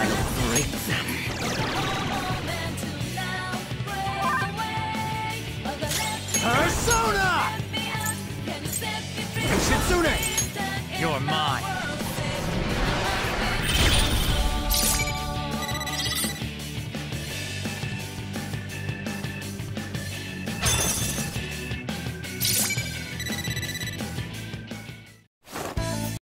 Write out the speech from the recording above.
I'll break them. Persona! Kitsune! You're mine.